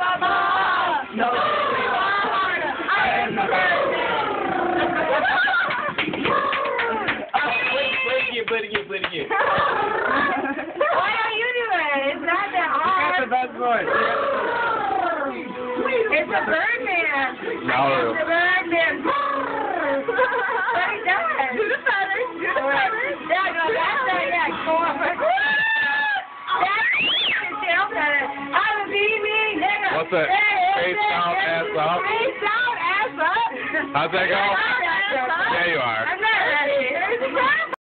No, I am the Play it again, play again, play again. Why don't you do it? It's not that hard. the best voice. It's a Birdman. No. It's a Birdman. What's that? Face down, ass up? Face down, ass up. How's that go?